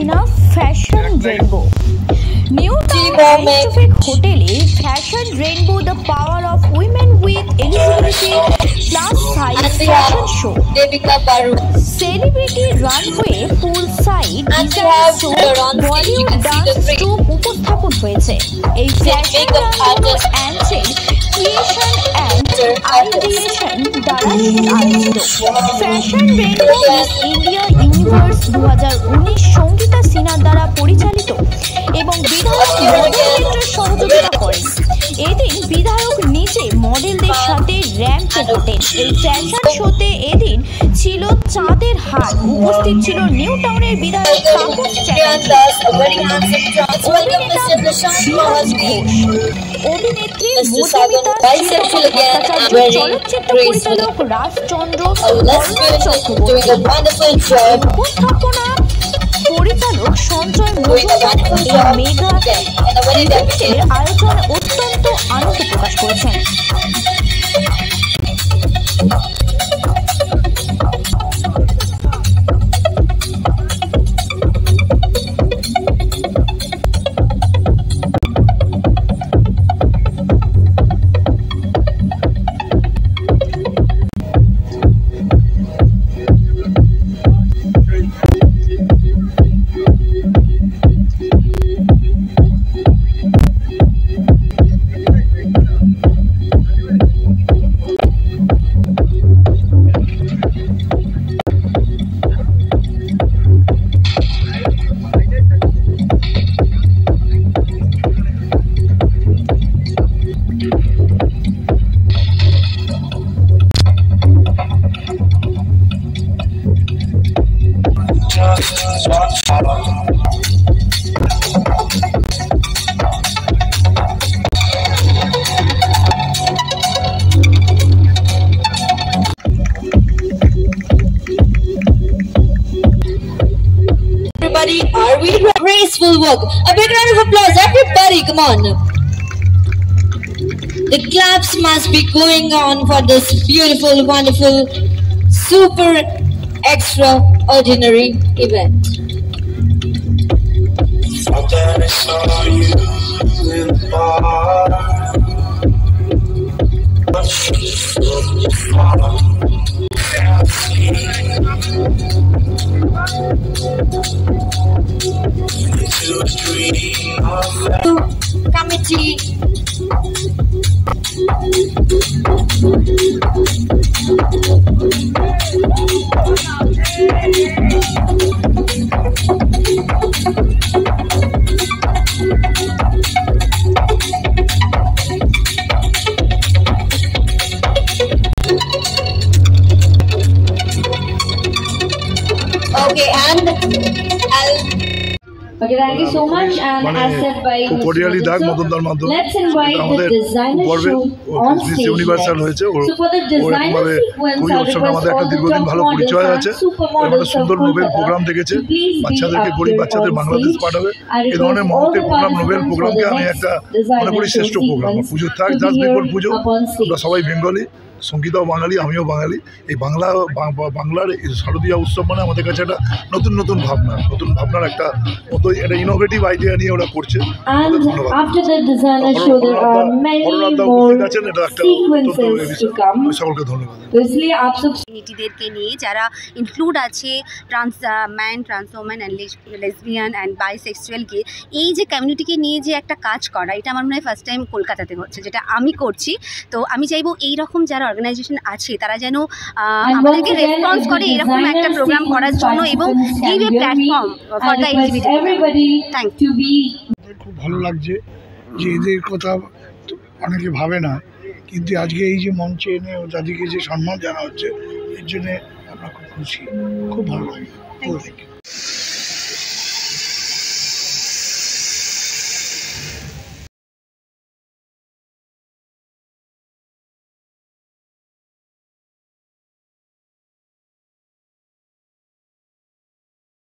চীনা fashion rainbow. New হোটেলে fashion rainbow the power of women with eligibility plus size fashion show. Celebrity runway pool side Bollywood dance উপস্থাপন হয়েছে। এই fashion and creation and ideation fashion rainbow Miss India Universe দু হাজার উনিশ সঙ্গীতা সিনহা দ্বারা পরিচালিত এবং বিধায়ক মডেল ফ্যাশন শোতে এদিন ছিল চাঁদের হাট উপস্থিত ছিল নিউ টাউনের বিধায়ক তাপস. পরিচালক job. উপস্থাপনা পরিচালক সঞ্জয় মজুমদার. আয়োজনে অত্যন্ত আনন্দ প্রকাশ করেছেন Ready? Graceful work. A big round of applause, everybody, come on. The claps must be going on for this beautiful, wonderful, super extraordinary event. I. Okay, and Okay, thank you so much. And মানে as said by মদনদার মাধ্যমে let's invite the designer show on stage universal হয়েছে ওর So for the designer sequence, ওর সঙ্গে আমাদের একটা দীর্ঘদিন ভালো পরিচয় আছে সুন্দর নোবেল প্রোগ্রাম দেখেছে বাচ্চাদেরকে গরিব বাচ্চাদের বাংলাদেশ. পাঠাবে এই ধরনের মহতের প্রোগ্রাম নোবেল প্রোগ্রামকে আমি একটা মনে করি শ্রেষ্ঠ প্রোগ্রাম পুজো থাক জাস্ট বেঙ্গল পুজো. আমরা সবাই বেঙ্গলি সঙ্গীতাও বাঙালি আমিও বাঙালি এই বাংলা বাংলার শারদীয়া উৎসব মানে আমাদের কাছে একটা নতুন নতুন ভাবনা নতুন ভাবনার একটা মতো একটা ইনোভেটিভ আইডিয়া নিয়ে ওরা করছে And ওদের ধন্যবাদ after the designer show, there are many করোনাদা more উপস্থিত আছেন এটা একটা অত্যন্ত sequences to বিষয় come. আমি সকলকে ধন্যবাদ तो इसलिए आप सब কমিউনিটিদেরকে নিয়ে যারা ইনক্লুড আছে trans man trans woman and lesbian and বাইসেক্সুয়ালকে এই যে কমিউনিটিকে নিয়ে যে একটা কাজ করা এটা আমার মনে হয় ফার্স্ট টাইম কলকাতাতে হচ্ছে যেটা আমি করছি তো আমি চাইবো এই রকম যারা অর্গানাইজেশন আছে তারা যেন আহ, And আমাদেরকে once again, রেসপন্স if করে the এরকম একটা designer প্রোগ্রাম করার sequence জন্য এবং participants can give a hear me, platform for I the request LGBT everybody to be খুব ভালো লাগছে যে এদের কথা অনেকে ভাবে না কিন্তু আজকে এই যে মঞ্চে এনে ও তাদেরকে যে সম্মান জানা হচ্ছে এর জন্যে আমরা খুব খুশি। খুব ভালো লাগে.